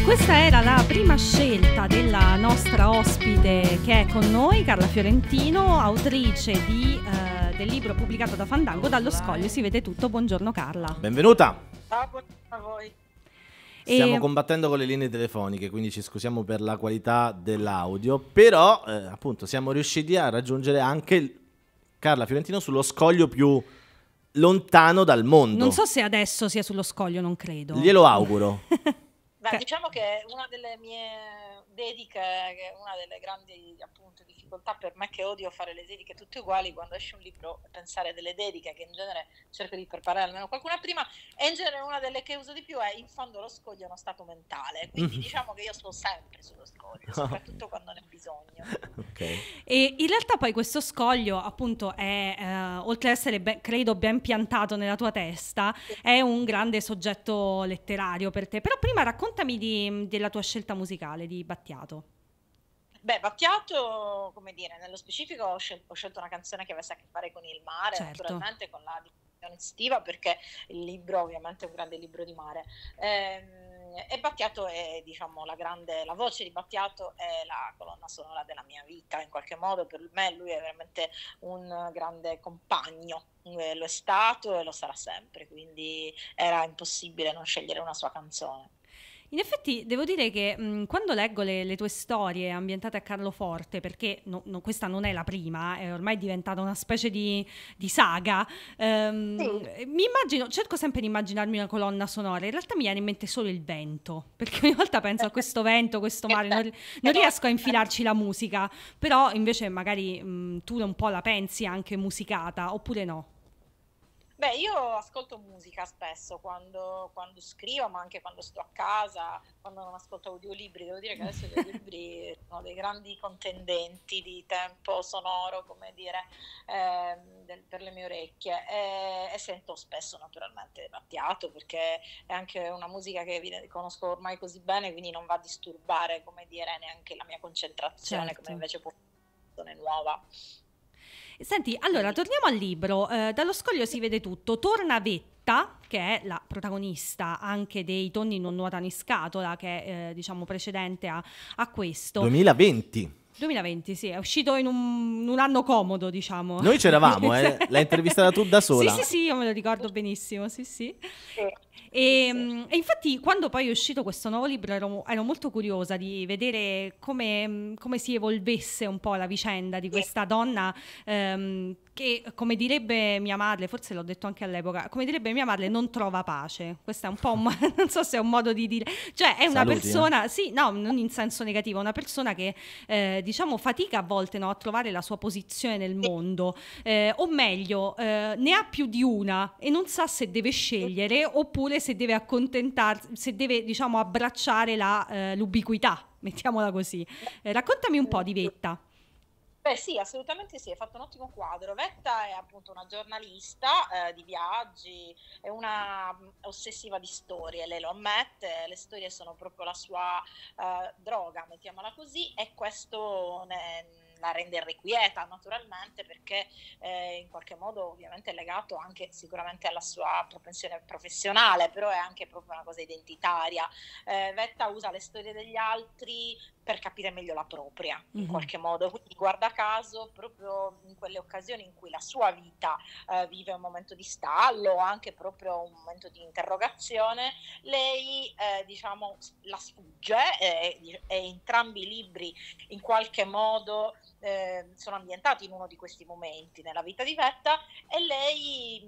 E questa era la prima scelta della nostra ospite che è con noi, Carla Fiorentino, autrice di, eh, del libro pubblicato da Fandango, Dallo scoglio si vede tutto. Buongiorno Carla. Benvenuta. Ciao, buongiorno a voi. Stiamo E- combattendo con le linee telefoniche, quindi ci scusiamo per la qualità dell'audio, però eh, appunto siamo riusciti a raggiungere anche il- Carla Fiorentino sullo scoglio più lontano dal mondo. Non so se adesso sia sullo scoglio, non credo. Glielo auguro. Beh, Ok. diciamo che una delle mie dediche, una delle grandi appunto difficoltà per me che odio fare le dediche tutte uguali, quando esce un libro pensare delle dediche che in genere cerco di preparare almeno qualcuna prima e in genere una delle che uso di più è in fondo lo scoglio è uno stato mentale, quindi Mhm. diciamo che io sto sempre sullo scoglio, soprattutto quando ne ho bisogno. ok. E in realtà poi questo scoglio, appunto, è, eh, oltre ad essere, ben- credo, ben piantato nella tua testa, è un grande soggetto letterario per te. Però prima raccontami di- della tua scelta musicale di Battiato. Beh, Battiato, come dire, nello specifico ho, scel- ho scelto una canzone che avesse a che fare con il mare, Certo. naturalmente con la dimensione estiva, perché il libro ovviamente è un grande libro di mare. Ehm, e Battiato è, diciamo, la grande, la voce di Battiato è la colonna sonora della mia vita, in qualche modo per me lui è veramente un grande compagno, Eh, lo è stato e lo sarà sempre, quindi era impossibile non scegliere una sua canzone. In effetti devo dire che mh, quando leggo le, le tue storie ambientate a Carloforte, perché no- no, questa non è la prima, è ormai diventata una specie di, di saga, ehm, Sì. mi immagino, cerco sempre di immaginarmi una colonna sonora, in realtà mi viene in mente solo il vento, perché ogni volta penso a questo vento, questo mare, non, ri- non riesco a infilarci la musica, però invece magari mh, tu un po' la pensi anche musicata, oppure no? Beh, io ascolto musica spesso quando, quando scrivo, ma anche quando sto a casa, quando non ascolto audiolibri. Devo dire che adesso gli audiolibri sono dei grandi contendenti di tempo sonoro, come dire, ehm, del- per le mie orecchie. E, e sento spesso naturalmente Battiato, perché è anche una musica che conosco ormai così bene, quindi non va a disturbare, come dire, neanche la mia concentrazione, Certo. come invece può essere nuova. Senti, allora torniamo al libro. Eh, dallo scoglio si vede tutto. Torna Vetta, che è la protagonista anche dei Tonni non nuotano in scatola, che è eh, diciamo precedente a, a questo. 2020. 2020, sì, è uscito in un, in un anno comodo, diciamo. Noi c'eravamo, eh. L'hai intervistata tu da sola. Sì, sì, sì, io me lo ricordo benissimo, sì, sì. Sì. E, mm, e infatti quando poi è uscito questo nuovo libro ero, ero molto curiosa di vedere come, mm, come si evolvesse un po' la vicenda di questa donna ehm, che, come direbbe mia madre, forse l'ho detto anche all'epoca, come direbbe mia madre, non trova pace. Questo è un po' un, non so se è un modo di dire, cioè è una Saluti, eh. persona, sì, no, non in senso negativo, una persona che eh, diciamo fatica a volte no, a trovare la sua posizione nel mondo, eh, o meglio, eh, ne ha più di una e non sa se deve scegliere oppure se deve accontentarsi, se deve diciamo abbracciare la, eh, l'ubiquità, mettiamola così. Eh, raccontami un po' di Vetta. Beh sì, assolutamente sì, hai fatto un ottimo quadro. Vetta è appunto una giornalista eh, di viaggi, è una mh, ossessiva di storie, lei lo ammette, le storie sono proprio la sua eh, droga, mettiamola così, e questo ne- la rende irrequieta naturalmente perché eh, in qualche modo ovviamente è legato anche sicuramente alla sua propensione professionale, però è anche proprio una cosa identitaria. Eh, Vetta usa le storie degli altri per capire meglio la propria in Mhm. qualche modo. Quindi, guarda caso, proprio in quelle occasioni in cui la sua vita eh, vive un momento di stallo, anche proprio un momento di interrogazione, lei eh, diciamo la sfugge e, e entrambi i libri in qualche modo eh, sono ambientati in uno di questi momenti nella vita di Vetta e lei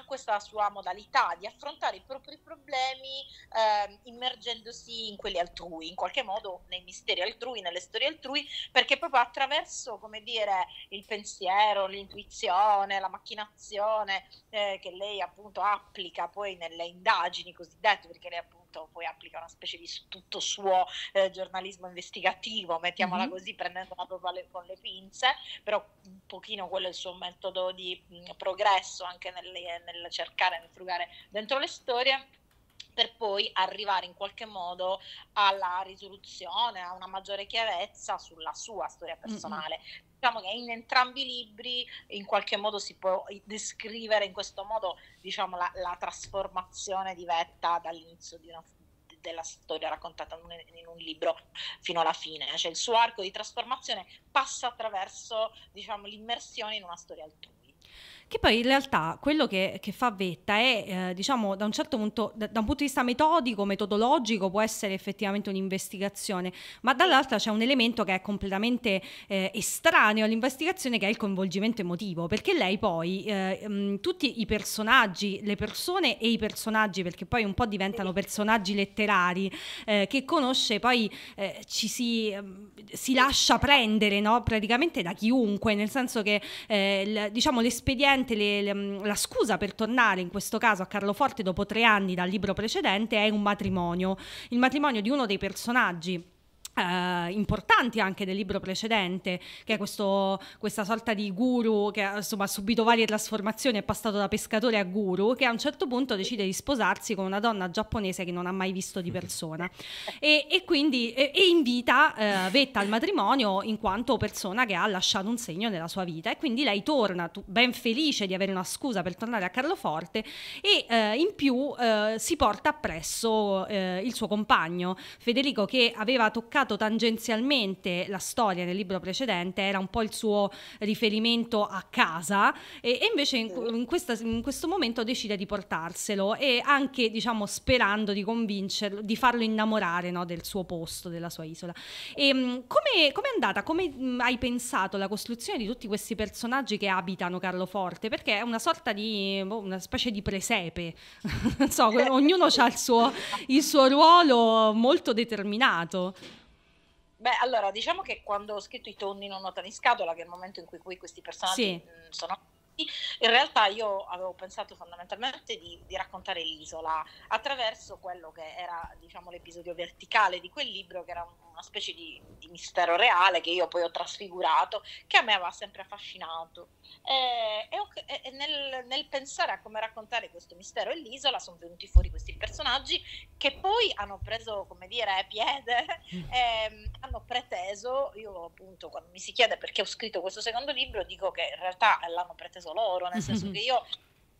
ha questa sua modalità di affrontare i propri problemi ehm, immergendosi in quelli altrui, in qualche modo nei misteri altrui, nelle storie altrui, perché proprio attraverso, come dire, il pensiero, l'intuizione, la macchinazione eh, che lei appunto applica poi nelle indagini cosiddette, perché lei appunto poi applica una specie di tutto suo eh, giornalismo investigativo, mettiamola Mhm. così, prendendola proprio alle- con le pinze, però un pochino quello è il suo metodo di mh, progresso anche nel, nel cercare, nel frugare dentro le storie per poi arrivare in qualche modo alla risoluzione, a una maggiore chiarezza sulla sua storia personale. Diciamo che in entrambi i libri in qualche modo si può descrivere in questo modo diciamo, la, la trasformazione di Vetta dall'inizio di una della storia raccontata in, in un libro fino alla fine, cioè il suo arco di trasformazione passa attraverso diciamo, l'immersione in una storia altrui. Che poi in realtà quello che, che fa Vetta è, eh, diciamo, da un certo punto, da, da, un punto di vista metodico, metodologico, può essere effettivamente un'investigazione, ma dall'altra c'è un elemento che è completamente eh, estraneo all'investigazione, che è il coinvolgimento emotivo, perché lei poi, eh, mh, tutti i personaggi, le persone e i personaggi, perché poi un po' diventano personaggi letterari, eh, che conosce, poi eh, ci si, si, lascia prendere, no? praticamente da chiunque, nel senso che, eh, l, diciamo, l'espediente praticamente le, le, mm, la scusa per tornare in questo caso a Carloforte dopo tre anni dal libro precedente è un matrimonio, il matrimonio di uno dei personaggi Uh, importanti anche del libro precedente, che è questo, questa sorta di guru che insomma, ha subito varie trasformazioni, è passato da pescatore a guru, che a un certo punto decide di sposarsi con una donna giapponese che non ha mai visto di persona. E, e quindi e, e invita uh, Vetta al matrimonio in quanto persona che ha lasciato un segno nella sua vita. E quindi lei torna ben felice di avere una scusa per tornare a Carloforte e uh, in più si porta appresso il suo compagno Federico che aveva toccato toccato tangenzialmente la storia nel libro precedente, era un po' il suo riferimento a casa e, e invece in, in, questa, in, questo momento decide di portarselo e anche diciamo sperando di convincerlo, di farlo innamorare no, del suo posto, della sua isola. E, come è andata? Come hai pensato la costruzione di tutti questi personaggi che abitano Carloforte? Perché è una sorta di, boh, una specie di presepe, non so, ognuno ha il suo, il suo ruolo molto determinato. Beh, allora, diciamo che quando ho scritto i tonni non nota in scatola, che è il momento in cui questi personaggi sì. mh, sono in realtà io avevo pensato fondamentalmente di, di, raccontare l'isola attraverso quello che era diciamo, l'episodio verticale di quel libro, che era una specie di, di mistero reale che io poi ho trasfigurato, che a me aveva sempre affascinato. E, e, e nel, nel, pensare a come raccontare questo mistero e l'isola sono venuti fuori questi personaggi che poi hanno preso, come dire, piede, mm. e, ehm, hanno preteso, io appunto quando mi si chiede perché ho scritto questo secondo libro dico che in realtà l'hanno preteso loro, nel senso che io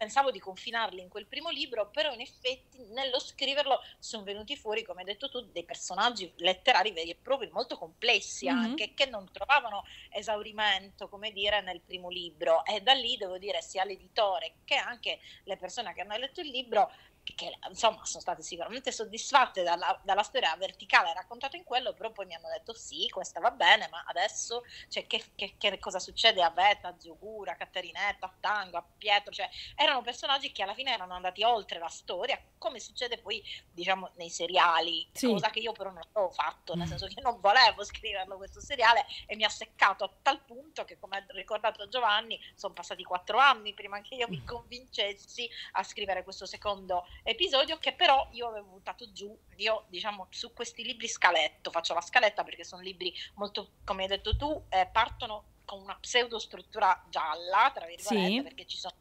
pensavo di confinarli in quel primo libro, però in effetti nello scriverlo sono venuti fuori, come hai detto tu, dei personaggi letterari veri e propri, molto complessi mm-hmm. anche, che non trovavano esaurimento, come dire, nel primo libro. E da lì devo dire sia l'editore che anche le persone che hanno letto il libro che insomma sono state sicuramente soddisfatte dalla, dalla, storia verticale raccontata in quello, però poi mi hanno detto sì, questa va bene, ma adesso cioè, che, che, che, cosa succede a Vetta, a Ziogura, a Catterinetta, a Tango, a Pietro, cioè erano personaggi che alla fine erano andati oltre la storia, come succede poi diciamo nei seriali, sì. cosa che io però non ho fatto, nel senso che non volevo scriverlo questo seriale e mi ha seccato a tal punto che come ha ricordato Giovanni sono passati quattro anni prima che io mi convincessi a scrivere questo secondo episodio che però io avevo buttato giù, io diciamo su questi libri scaletto, faccio la scaletta perché sono libri molto, come hai detto tu, eh, partono con una pseudo struttura gialla, tra virgolette, sì. perché ci sono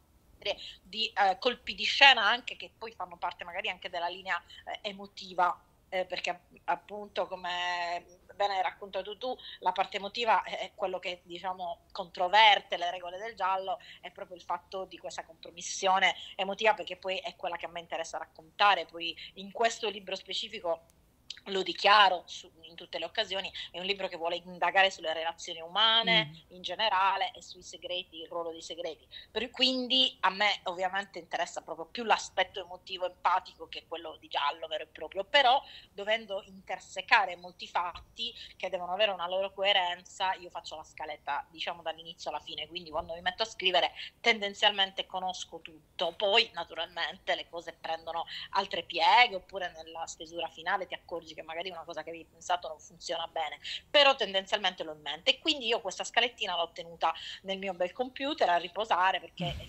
di eh, colpi di scena anche che poi fanno parte magari anche della linea eh, emotiva eh, perché appunto come bene hai raccontato tu, la parte emotiva è quello che diciamo controverte le regole del giallo, è proprio il fatto di questa compromissione emotiva perché poi è quella che a me interessa raccontare, poi in questo libro specifico lo dichiaro su, in tutte le occasioni, è un libro che vuole indagare sulle relazioni umane mm. in generale e sui segreti, il ruolo dei segreti. Per, quindi a me ovviamente interessa proprio più l'aspetto emotivo, empatico che quello di giallo vero e proprio, però dovendo intersecare molti fatti che devono avere una loro coerenza, io faccio la scaletta diciamo dall'inizio alla fine, quindi quando mi metto a scrivere tendenzialmente conosco tutto, poi naturalmente le cose prendono altre pieghe oppure nella stesura finale ti accorgi accorgi che magari una cosa che avevi pensato non funziona bene, però tendenzialmente l'ho in mente e quindi io questa scalettina l'ho tenuta nel mio bel computer a riposare perché mm.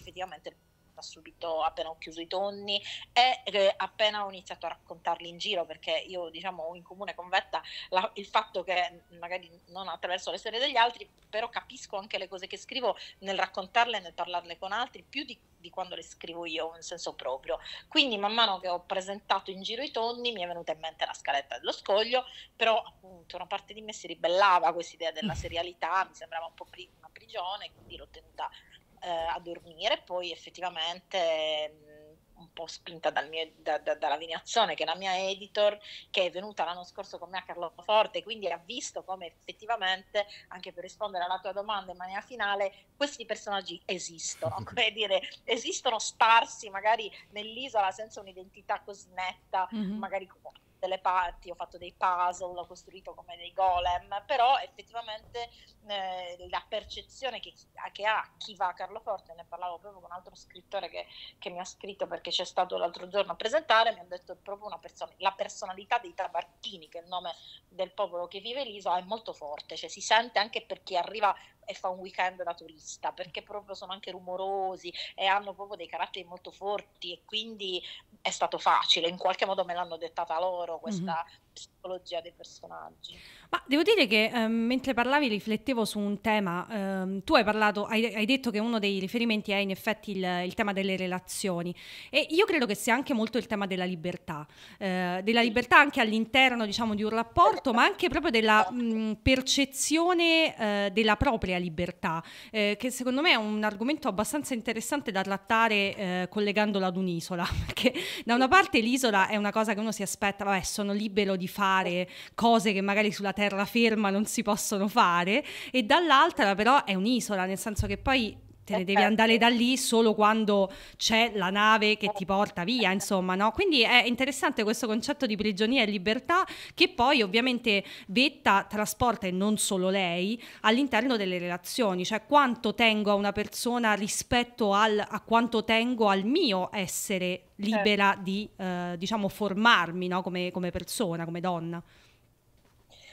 Effettivamente subito appena ho chiuso i tonni e eh, appena ho iniziato a raccontarli in giro perché io diciamo ho in comune con Vetta la, il fatto che magari non attraverso le storie degli altri però capisco anche le cose che scrivo nel raccontarle nel parlarle con altri più di di quando le scrivo io in senso proprio. Quindi man mano che ho presentato in giro i tonni mi è venuta in mente la scaletta dello scoglio, però appunto una parte di me si ribellava a questa idea della serialità, mi sembrava un po' una prigione, quindi l'ho tenuta eh, a dormire, poi effettivamente mm, un po' spinta dal mio, da, da, dalla Viniazione, che è la mia editor, che è venuta l'anno scorso con me a Carlo Forte, quindi ha visto come effettivamente, anche per rispondere alla tua domanda in maniera finale, questi personaggi esistono, come dire, esistono starsi magari nell'isola senza un'identità così netta, mm-hmm. magari delle parti, ho fatto dei puzzle, ho costruito come dei golem, però effettivamente eh, la percezione che, che, ha chi va a Carlo Forte, ne parlavo proprio con un altro scrittore che, che mi ha scritto perché c'è stato l'altro giorno a presentare, mi ha detto proprio una persona, la personalità dei tabarchini, che è il nome del popolo che vive l'isola, è molto forte, cioè si sente anche per chi arriva e fa un weekend da turista, perché proprio sono anche rumorosi e hanno proprio dei caratteri molto forti e quindi è stato facile, in qualche modo me l'hanno dettata loro questa mm-hmm. Psicologia dei personaggi. Ma devo dire che eh, mentre parlavi riflettevo su un tema, eh, tu hai parlato, hai, hai, detto che uno dei riferimenti è in effetti il, il, tema delle relazioni e io credo che sia anche molto il tema della libertà, eh, della libertà anche all'interno diciamo di un rapporto, ma anche proprio della mh, percezione eh, della propria libertà, eh, che secondo me è un argomento abbastanza interessante da trattare eh, collegandolo ad un'isola, perché da una parte l'isola è una cosa che uno si aspetta, vabbè sono libero di fare cose che magari sulla terra terraferma non si possono fare e dall'altra però è un'isola, nel senso che poi te ne devi andare da lì solo quando c'è la nave che ti porta via, insomma, no? Quindi è interessante questo concetto di prigionia e libertà che poi ovviamente Vetta trasporta e non solo lei all'interno delle relazioni, cioè quanto tengo a una persona rispetto al, a quanto tengo al mio essere libera certo. di, eh, diciamo, formarmi, no? come, come persona, come donna.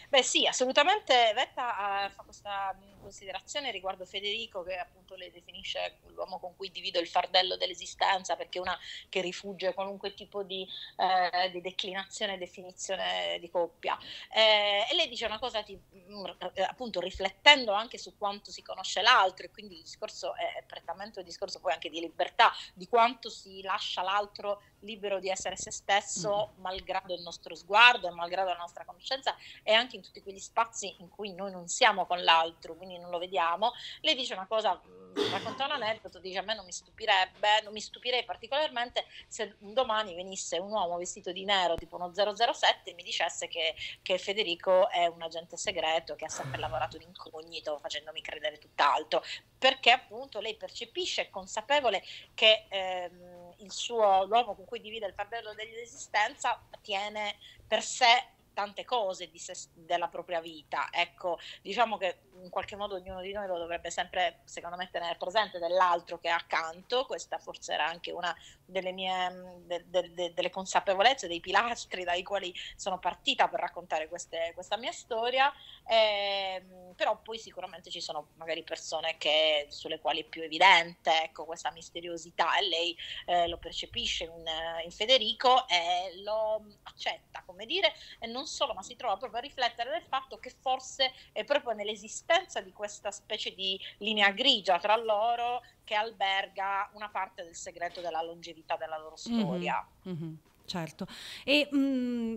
Beh sì, assolutamente Vetta uh, fa questa considerazione riguardo Federico che appunto le definisce l'uomo con cui divido il fardello dell'esistenza perché una che rifugge qualunque tipo di, eh, di declinazione e definizione di coppia. Eh, e lei dice una cosa ti, mm, appunto riflettendo anche su quanto si conosce l'altro e quindi il discorso è prettamente un discorso poi anche di libertà, di quanto si lascia l'altro libero di essere se stesso mm. malgrado il nostro sguardo e malgrado la nostra conoscenza e anche in tutti quegli spazi in cui noi non siamo con l'altro, quindi non lo vediamo. Lei dice una cosa, mm, racconta un aneddoto, dice a me non mi stupirebbe, non mi stupirei particolarmente se domani venisse un uomo vestito di nero tipo uno 007 e mi dicesse che, che Federico è un agente segreto che ha sempre lavorato in incognito facendomi credere tutt'altro, perché appunto lei percepisce, è consapevole che... Ehm, il suo, l'uomo con cui divide il fardello dell'esistenza tiene per sé tante cose se, della propria vita. Ecco, diciamo che in qualche modo ognuno di noi lo dovrebbe sempre, secondo me, tenere presente dell'altro che è accanto. Questa forse era anche una delle mie de, de, de, delle consapevolezze, dei pilastri dai quali sono partita per raccontare queste, questa mia storia. Eh, però poi sicuramente ci sono magari persone che, sulle quali è più evidente ecco, questa misteriosità e lei eh, lo percepisce in, in Federico e lo accetta, come dire, e non solo, ma si trova proprio a riflettere del fatto che forse è proprio nell'esistenza di questa specie di linea grigia tra loro che alberga una parte del segreto della longevità della loro mhm, storia. Mm-hmm, mm-hmm, certo. E mh, mm,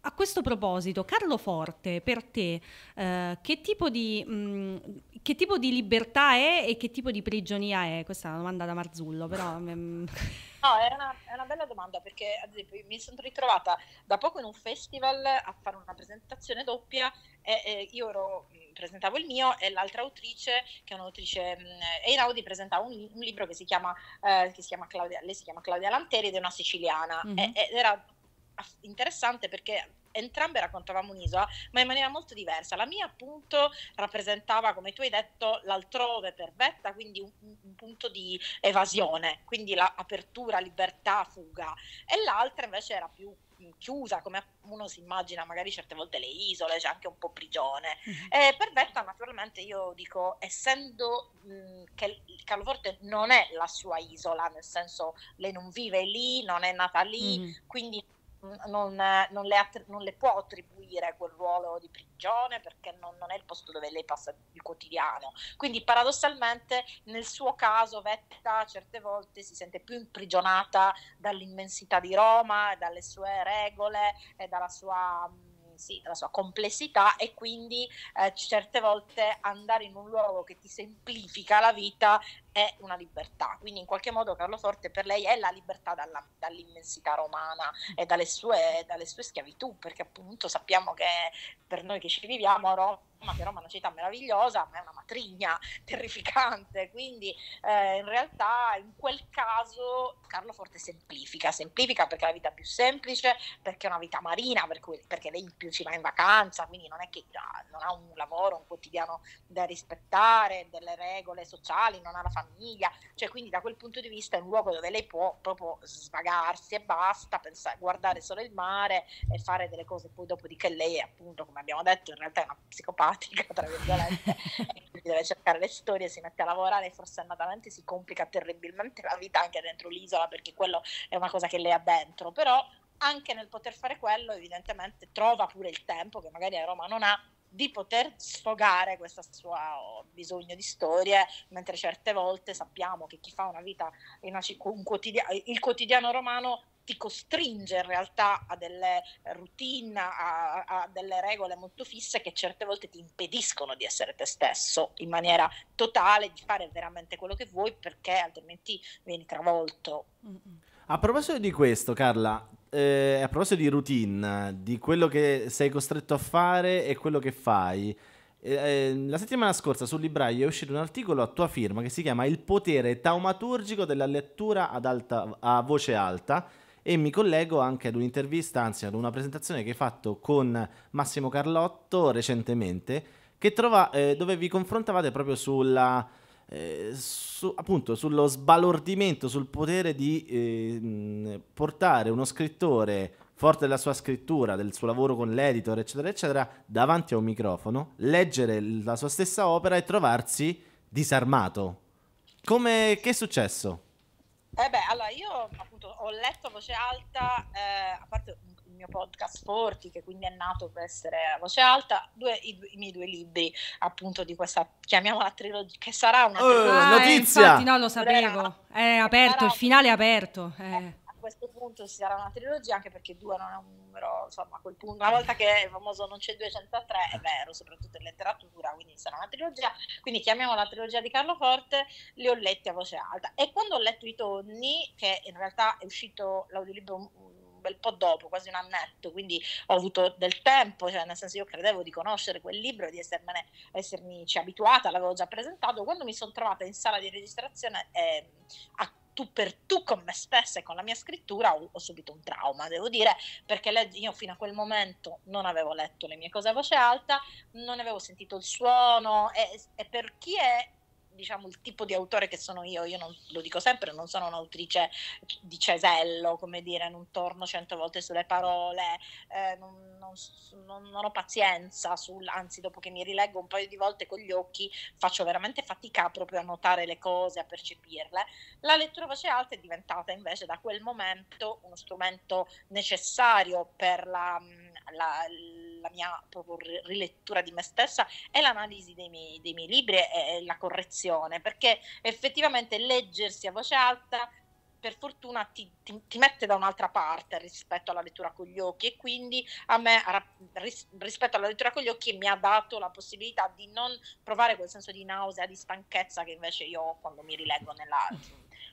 a questo proposito, Carlo Forte, per te, eh, che, tipo di, mh, mm, che, tipo di, libertà è e che tipo di prigionia è? Questa è una domanda da Marzullo, però... No, è una, è una, bella domanda perché ad esempio mi sono ritrovata da poco in un festival a fare una presentazione doppia e, e io ero, presentavo il mio e l'altra autrice, che è un'autrice Einaudi, presentava un, un, libro che si chiama, eh, che si chiama Claudia, lei si chiama Claudia Lanteri ed è una siciliana mm-hmm. ed era interessante perché entrambe raccontavamo un'isola, ma in maniera molto diversa. La mia appunto rappresentava, come tu hai detto, l'altrove per Vetta, quindi un, un punto di evasione, quindi l'apertura, libertà, fuga, e l'altra invece era più chiusa, come uno si immagina magari certe volte le isole, c'è anche un po' prigione. Mm-hmm. E per Vetta naturalmente io dico, essendo mh, che Carloforte non è la sua isola, nel senso lei non vive lì, non è nata lì, mm-hmm. quindi non, non, le, non, le, può attribuire quel ruolo di prigione perché non, non, è il posto dove lei passa il quotidiano. Quindi paradossalmente nel suo caso Vetta certe volte si sente più imprigionata dall'immensità di Roma, dalle sue regole e dalla sua sì, la sua complessità e quindi eh, certe volte andare in un luogo che ti semplifica la vita è una libertà, quindi in qualche modo Carlo Forte per lei è la libertà dalla, dall'immensità romana e dalle sue, dalle sue schiavitù, perché appunto sappiamo che per noi che ci viviamo a Roma che Roma è una città meravigliosa, ma è una matrigna terrificante, quindi eh, in realtà in quel caso Carlo Forte semplifica, semplifica perché è la vita più semplice, perché è una vita marina, per cui, perché lei in più ci va in vacanza, quindi non è che ah, non ha un lavoro, un quotidiano da rispettare, delle regole sociali, non ha la famiglia, cioè quindi da quel punto di vista è un luogo dove lei può proprio svagarsi e basta, pensare, guardare solo il mare e fare delle cose, poi dopodiché lei appunto, come abbiamo detto, in realtà è una psicopatica tra virgolette, quindi deve cercare le storie, si mette a lavorare e forsennatamente si complica terribilmente la vita anche dentro l'isola perché quello è una cosa che lei ha dentro, però anche nel poter fare quello evidentemente trova pure il tempo che magari a Roma non ha di poter sfogare questo suo bisogno di storie, mentre certe volte sappiamo che chi fa una vita una, un quotidiano, il quotidiano romano ti costringe in realtà a delle routine, a, a, delle regole molto fisse che certe volte ti impediscono di essere te stesso in maniera totale, di fare veramente quello che vuoi perché altrimenti vieni travolto. A proposito di questo, Carla, eh, a proposito di routine, di quello che sei costretto a fare e quello che fai, eh, eh la settimana scorsa sul libraio è uscito un articolo a tua firma che si chiama Il potere taumaturgico della lettura alta, a voce alta e mi collego anche ad un'intervista, anzi ad una presentazione che hai fatto con Massimo Carlotto recentemente, trova, eh, dove vi confrontavate proprio sulla, eh, su, appunto, sullo sbalordimento, sul potere di eh, portare uno scrittore forte della sua scrittura, del suo lavoro con l'editor, eccetera, eccetera, davanti a un microfono, leggere la sua stessa opera e trovarsi disarmato. Come, che è successo? Eh beh, allora io appunto ho letto a voce alta, eh, a parte il mio podcast Sporti, che quindi è nato per essere a voce alta, due, i, i, miei due libri appunto di questa, chiamiamola trilogia, che sarà una oh, trilogia. Uh, notizia! infatti no, lo sapevo, è aperto, il finale è aperto. Eh questo punto si sarà una trilogia, anche perché due non è un numero, insomma, a quel punto, una volta che è famoso non c'è 203, è vero, soprattutto in letteratura, quindi sarà una trilogia, quindi chiamiamola la trilogia di Carlo Forte, li ho letti a voce alta. E quando ho letto I Tonni, che in realtà è uscito l'audiolibro un bel po' dopo, quasi un annetto, quindi ho avuto del tempo, cioè nel senso io credevo di conoscere quel libro, di essermene, essermi abituata, l'avevo già presentato, quando mi sono trovata in sala di registrazione eh, a tu per tu con me stessa e con la mia scrittura ho, ho subito un trauma, devo dire, perché io fino a quel momento non avevo letto le mie cose a voce alta, non avevo sentito il suono e, e per chi è diciamo il tipo di autore che sono io, io non, lo dico sempre, non sono un'autrice di cesello, come dire, non torno cento volte sulle parole, eh, non, non, non, ho pazienza, sul, anzi dopo che mi rileggo un paio di volte con gli occhi faccio veramente fatica proprio a notare le cose, a percepirle. La lettura voce alta è diventata invece da quel momento uno strumento necessario per la, la la mia proprio rilettura di me stessa è l'analisi dei miei, dei miei libri e, la correzione, perché effettivamente leggersi a voce alta per fortuna ti, ti, ti, mette da un'altra parte rispetto alla lettura con gli occhi e quindi a me ris, rispetto alla lettura con gli occhi mi ha dato la possibilità di non provare quel senso di nausea, di stanchezza che invece io ho quando mi rileggo nella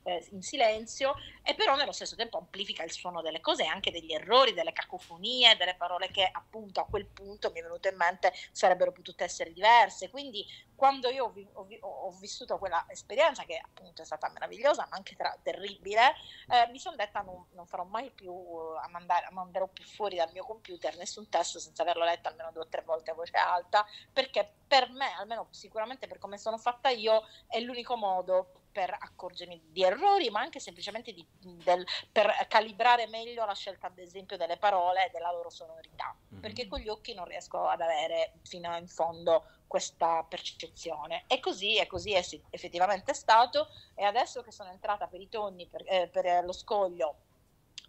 eh, in silenzio e però nello stesso tempo amplifica il suono delle cose e anche degli errori, delle cacofonie, delle parole che appunto a quel punto mi è venuto in mente sarebbero potute essere diverse. Quindi quando io ho, ho, ho vissuto quella esperienza che appunto è stata meravigliosa ma anche tra- terribile, eh, mi sono detta non, non, farò mai più, uh, mandare, manderò più fuori dal mio computer nessun testo senza averlo letto almeno due o tre volte a voce alta perché per me, almeno sicuramente per come sono fatta io, è l'unico modo per accorgermi di errori, ma anche semplicemente di, del, per calibrare meglio la scelta, ad esempio, delle parole e della loro sonorità, mm-hmm. perché con gli occhi non riesco ad avere fino in fondo questa percezione. E così, e così è effettivamente stato, e adesso che sono entrata per i tonni, per, eh, per lo scoglio,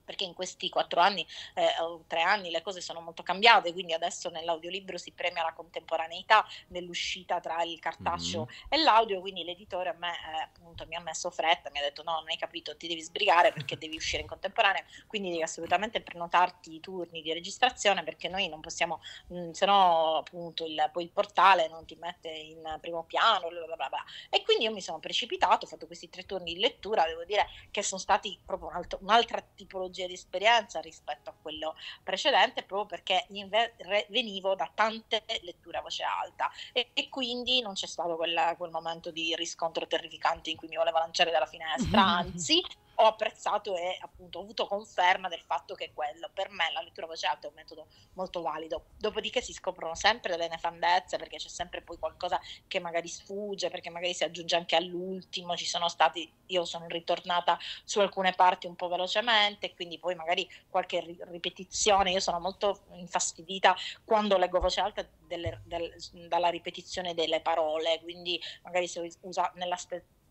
perché in questi quattro anni eh, o tre anni le cose sono molto cambiate, quindi adesso nell'audiolibro si premia la contemporaneità nell'uscita tra il cartaceo mm-hmm. e l'audio, quindi l'editore a me eh, appunto mi ha messo fretta, mi ha detto no, non hai capito, ti devi sbrigare perché devi uscire in contemporanea, quindi devi assolutamente prenotarti i turni di registrazione perché noi non possiamo, mh, mm, se no appunto il, poi il portale non ti mette in primo piano, bla bla bla. e quindi io mi sono precipitato, ho fatto questi tre turni di lettura, devo dire che sono stati proprio un altro, un'altra tipologia tipologia di esperienza rispetto a quello precedente, proprio perché venivo da tante letture a voce alta. E, e quindi non c'è stato quel, quel, momento di riscontro terrificante in cui mi voleva lanciare dalla finestra, anzi ho apprezzato e appunto ho avuto conferma del fatto che quello per me la lettura voce alta è un metodo molto valido. Dopodiché si scoprono sempre delle nefandezze perché c'è sempre poi qualcosa che magari sfugge, perché magari si aggiunge anche all'ultimo, ci sono stati, io sono ritornata su alcune parti un po' velocemente, quindi poi magari qualche ripetizione, io sono molto infastidita quando leggo voce alta delle, del, dalla ripetizione delle parole, quindi magari se usa nella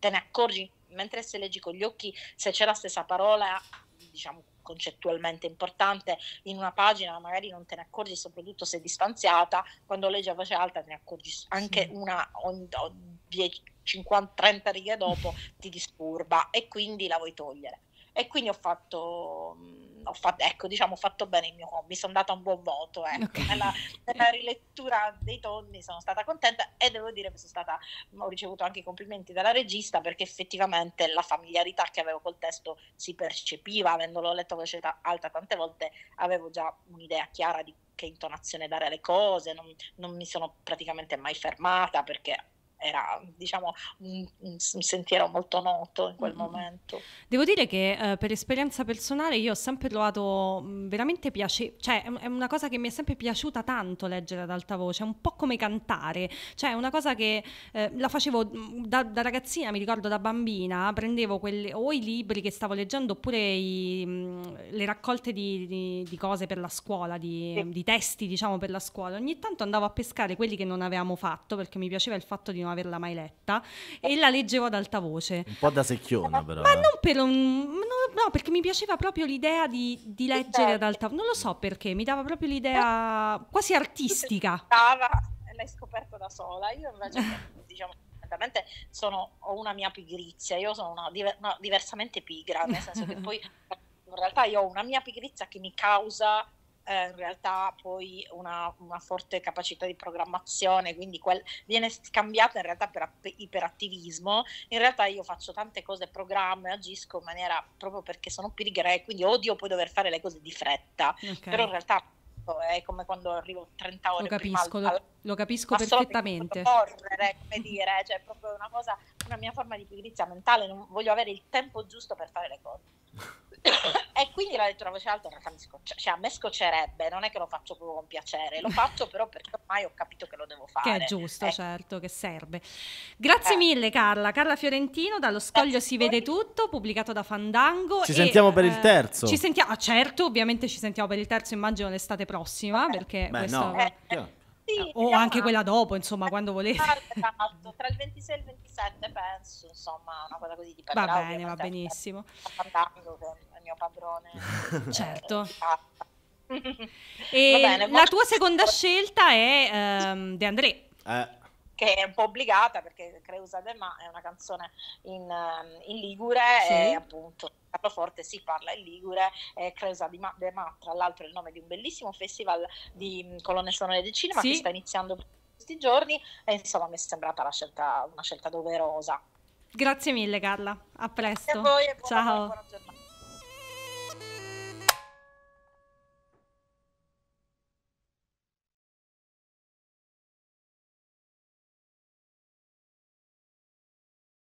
te ne accorgi mentre se leggi con gli occhi se c'è la stessa parola diciamo concettualmente importante in una pagina magari non te ne accorgi soprattutto se distanziata quando leggi a voce alta te ne accorgi anche una ogni 10 50 30 righe dopo ti disturba e quindi la vuoi togliere e quindi ho fatto ho fatto, ecco, diciamo, ho fatto bene il mio hobby, sono data un buon voto. Ecco. Okay. Nella, nella, rilettura dei tonni sono stata contenta e devo dire che sono stata, ho ricevuto anche i complimenti dalla regista perché effettivamente la familiarità che avevo col testo si percepiva, avendolo letto a voce alta tante volte, avevo già un'idea chiara di che intonazione dare alle cose, non, non mi sono praticamente mai fermata perché era diciamo un, un, sentiero molto noto in quel mm. momento. Devo dire che eh, per esperienza personale io ho sempre trovato mm, veramente piacevole, cioè è una cosa che mi è sempre piaciuta tanto leggere ad alta voce, è un po' come cantare, cioè è una cosa che eh, la facevo mm, da, da, ragazzina, mi ricordo da bambina, prendevo quelli, o i libri che stavo leggendo oppure i, le raccolte di, di, di, cose per la scuola, di, sì. di testi diciamo per la scuola, ogni tanto andavo a pescare quelli che non avevamo fatto perché mi piaceva il fatto di non averla mai letta e la leggevo ad alta voce. Un po' da secchiona però. Ma eh. non per un... No, perché mi piaceva proprio l'idea di, di leggere ad alta voce. Non lo so perché, mi dava proprio l'idea quasi artistica. L'hai scoperto da sola. Io invece, diciamo, sono, ho una mia pigrizia. Io sono una, una diversamente pigra, nel senso che poi in realtà io ho una mia pigrizia che mi causa eh, in realtà poi una, una, forte capacità di programmazione, quindi quel, viene scambiata in realtà per iperattivismo. In realtà io faccio tante cose, programmo e agisco in maniera proprio perché sono pigra e quindi odio poi dover fare le cose di fretta, okay. però in realtà è come quando arrivo 30 ore lo capisco, al, lo, lo, capisco perfettamente correre come dire cioè proprio una cosa una mia forma di pigrizia mentale non voglio avere il tempo giusto per fare le cose e quindi la lettura a voce alta in realtà mi scoccia, cioè a me scoccerebbe, non è che lo faccio proprio con piacere, lo faccio però perché ormai ho capito che lo devo fare. Che è giusto, eh. certo, che serve. Grazie eh. mille Carla, Carla Fiorentino, dallo Scoglio si vede tutto, pubblicato da Fandango. Ci e, sentiamo per il eh, terzo. Ci sentiamo, ah, certo, ovviamente ci sentiamo per il terzo, immagino l'estate prossima, perché Beh, questo... No. Eh, sì, o anche quella dopo, insomma, quando volete. Esatto, tra il 26 e il 27 penso, insomma, una cosa così dipende. Va bene, va benissimo. Fandango, che è il mio padrone. certo. e bene, la tua seconda scelta è um, De André. Eh che è un po' obbligata perché Creusa de Ma è una canzone in, ehm, in Ligure sì. e appunto Carlo Forte si parla in Ligure e Creusa de Ma, de Ma tra l'altro è il nome di un bellissimo festival di mm, colonne sonore del cinema sì. che sta iniziando questi giorni e insomma mi è sembrata scelta, una scelta doverosa. Grazie mille Carla, a presto. A voi e buona, Ciao. Buona